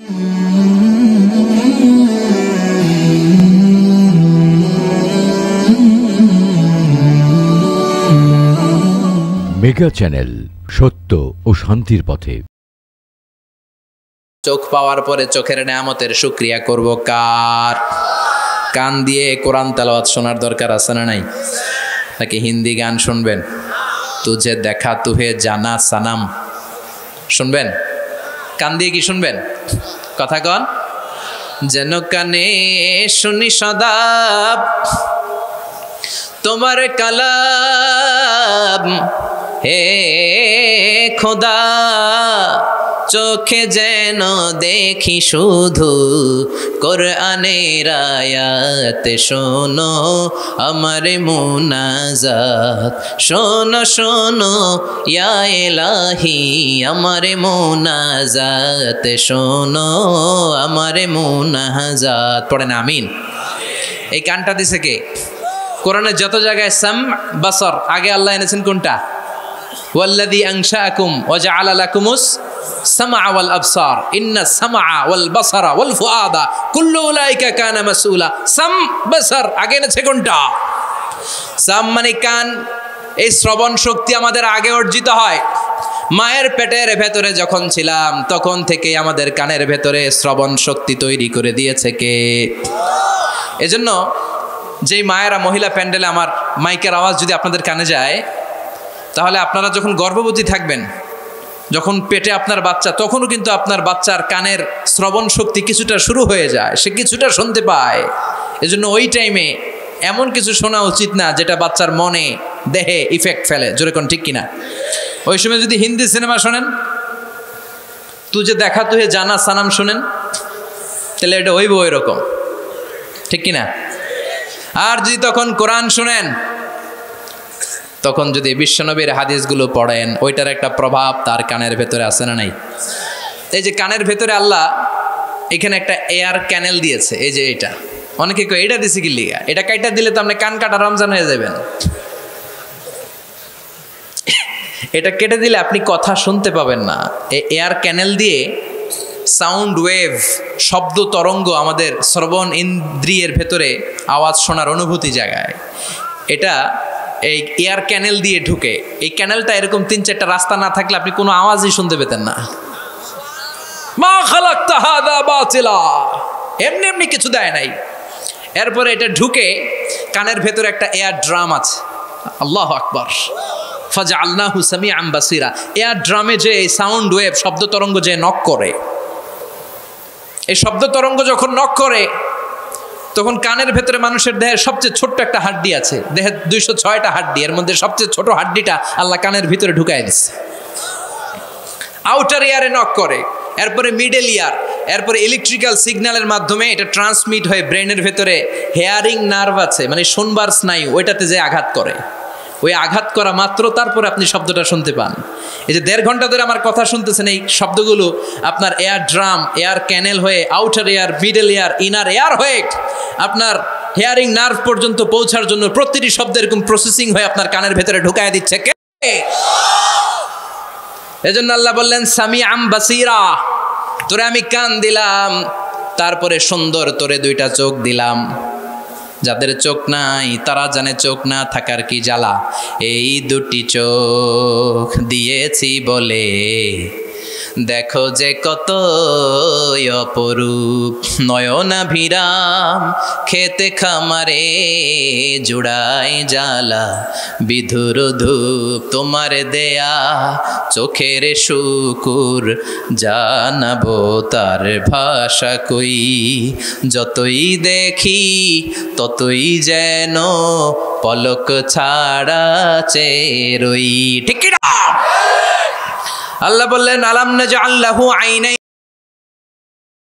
Mega channel সত্য ও শান্তির পথে। চোখ পাওয়ার পরে চোখের নেয়ামতের শুক্রিয়া করব কার? কান দিয়ে কোরআন তেলাওয়াত শোনার দরকার আছে না নাই? নাকি হিন্দি গান শুনবেন? তুঝে দেখা তুহে জানা সানাম। শুনবেন? কান দিয়ে কি শুনবেন? কথা কন। যেন কানে শুনি সদাপ তোমার কালাব হে খোদা। চোখে যেন দেখি শুধু কোরআনের আয়াত শোনো আমার মুনাজাত। শোনো শোনো, ইয়া এলাহি আমার মুনাজাত। শোনো আমার মুনাজাত। পড়েন, আমিন। এই কানটা দিছে কে? কোরআনের যত জায়গায় সাম, বাসর, আগে আল্লাহ এনেছেন কোনটা? ওয়াল্লাদি আংশাকুম ওয়াজআলা লাকুমুস সামআ ওয়াল আবসার। ইন্না সামআ ওয়াল বাসারা ওয়াল ফুআদা। কুল্লু উলাইকা কানা মাসউলা। সাম বাসার, আগে এনেছে কোনটা? সাম মানে কান। এই শ্রবণ শক্তি আমাদের আগে অর্জিত হয়। মায়ের পেটের ভেতরে যখন ছিলাম, তখন থেকে আমাদের কানের ভেতরে শ্রবণ শক্তি তৈরি করে দিয়েছে কে? এজন্য যেই মায়েরা মহিলা প্যান্ডেলে আমার মাইকের আওয়াজ যদি আপনাদের কানে যায় তাহলে আপনারা যখন গর্ভবতী থাকবেন, যখন পেটে আপনার বাচ্চা, তখনও কিন্তু আপনার বাচ্চার কানের শ্রবণ শক্তি কিছুটা শুরু হয়ে যায়, সে কিছুটা শুনতে পায়। এজন্য ওই টাইমে এমন কিছু শোনা উচিত না যেটা বাচ্চার মনে, দেহে ইফেক্ট ফেলে। জোরে কোন ঠিক কিনা? ওই সময় যদি হিন্দি সিনেমা শোনেন যে দেখা, তুই জানা সানাম শোনেন, তাহলে এটা হইব ওই রকম ঠিক কিনা? আর যদি তখন কোরআন শুনেন তখন যদি বিশ্বনবীর হাদিসগুলো পড়েন, ওইটার একটা প্রভাব তার কানের ভেতরে আসে না নাই? এই যে কানের ভেতরে আল্লাহ এখানে একটা এয়ার ক্যানেল দিয়েছে, এই যে এটা। অনেকে কেউ এটা দিছে কি লিগা? এটা কাইটা দিলে তো আপনি কান কাটা রমজান হয়ে যাবেন। এটা কেটে দিলে আপনি কথা শুনতে পাবেন না। এই এয়ার ক্যানেল দিয়ে সাউন্ড ওয়েভ শব্দ তরঙ্গ আমাদের শ্রবণ ইন্দ্রিয়ের ভেতরে আওয়াজ শোনার অনুভূতি জায়গায় এটা এই এয়ার ক্যানেল দিয়ে ঢুকে। এই ক্যানেলটা এরকম তিন চারটা রাস্তা না থাকলে আপনি কোনো আওয়াজই শুনতে পেতেন না। মা খালাক্তা হাদা বাতিলা। এমনি এমনি কিছু দেয় নাই। এরপরে এটা ঢুকে কানের ভেতরে একটা এয়ার ড্রাম আছে। আল্লাহ আকবর। ফাজা আল্লাহ হুসামি আম্বাসিরা এয়ার ড্রামে যে সাউন্ড ওয়েভ শব্দ তরঙ্গ যে নক করে। এই শব্দ তরঙ্গ যখন নক করে তখন কানের ভেতরে মানুষের দেহের সবচেয়ে ছোট্ট একটা হাড্ডি আছে। দেহের দুইশো ছয়টা হাড্ডি, এর মধ্যে সবচেয়ে ছোট হাড্ডিটা আল্লাহ কানের ভিতরে ঢুকাই দিচ্ছে আউটার ইয়ারে নক করে, এরপরে মিডল ইয়ার এরপরে ইলেকট্রিক্যাল সিগন্যালের মাধ্যমে এটা ট্রান্সমিট হয়ে ব্রেনের ভেতরে হেয়ারিং নার্ভ আছে মানে শোনবার স্নায়ু, ওইটাতে যে আঘাত করে। ওই আঘাত করা মাত্র তারপরে আপনি শব্দটা শুনতে পান। এই যে দেড় ঘণ্টা ধরে আমার কথা শুনতেছেন, এই শব্দগুলো আপনার এয়ার ড্রাম, এয়ার ক্যানেল হয়ে, outer ear, middle ear, inner ear হয়ে আপনার হেয়ারিং নার্ভ পর্যন্ত পৌঁছার জন্য প্রতিটি শব্দ এরকম প্রসেসিং হয়ে আপনার কানের ভেতরে ঢুকায় দিচ্ছে। কে? এজন্য আল্লাহ বললেন সামি আম বাসিরা, তোরে আমি কান দিলাম, তারপরে সুন্দর তোরে দুইটা চোখ দিলাম। যাদের চোখ নাই, তারা জানে চোখ না থাকার কি জ্বালা? এই দুটি চোখ দিয়েছি বলে দেখো যে কত অপরূপ। নয়না ভিরাম খেতে খামারে জুড়াই জ্বালা। বিধুর ধূপ তোমার দেয়া, চোখের শুকুর। জানাব তার ভাষা কই। যতই দেখি, ততই যেন পলক ছাড়া চেরই ঠিক আল্লাহ বললেন আলাম না যে আল্লাহ আইনাই